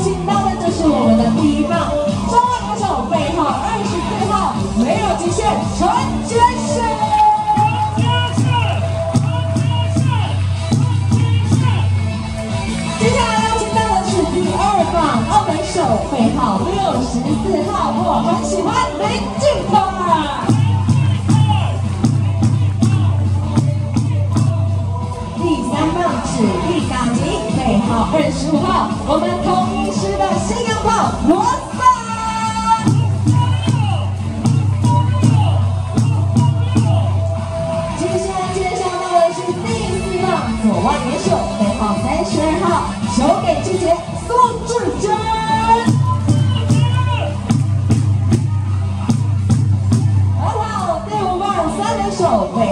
请到的，这是我们的第一棒。中二选手背号二十四号，没有极限，纯爵士。接下来要请到的是第二棒澳门手背号六十四号，我很喜欢林俊峰啊。第三棒是李打林，背号二十五号，我们同。我，接下来介绍到的是第四棒，左外援手，背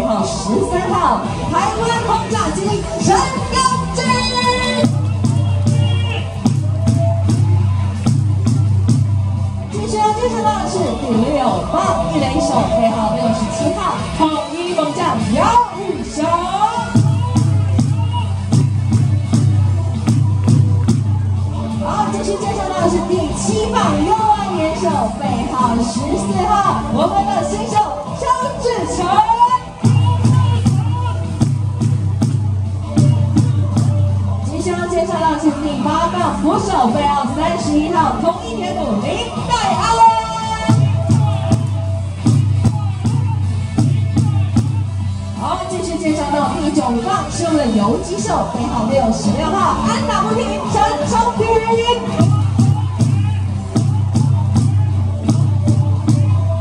号十三号，台湾轰炸机是第六棒一人一手，背号六十七号，统一猛将姚宇翔。好，继续介绍到的是第七棒右外野手，背号十四号，我们的新手张志成。接下来介绍到的是第八棒扶手，背号三十一号，同一铁骨林黛阿介绍到第九棒是我们的游击手，背号六十六号，安打不停，陈崇平。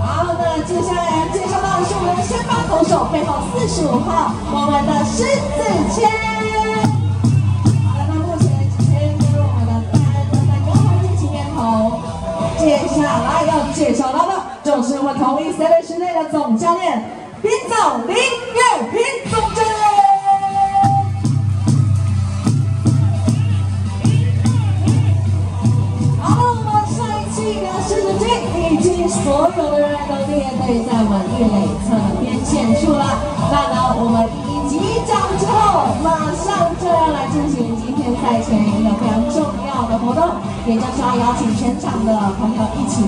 好的，接下来介绍到的是我们的先发投手，背号四十五号，我们的施子谦。好的，那目前先跟我们的戴安德在跟红进行点头。接下来要介绍到的就是我们同一 C 队时内的总教练林总林月平总教练。好，我们上一期的狮子军以及所有的人都列队在我们一垒侧边线处了。那呢，我们一击掌之后，马上就要来进行今天赛前一个非常重要的活动，也就是要邀请全场的朋友一起。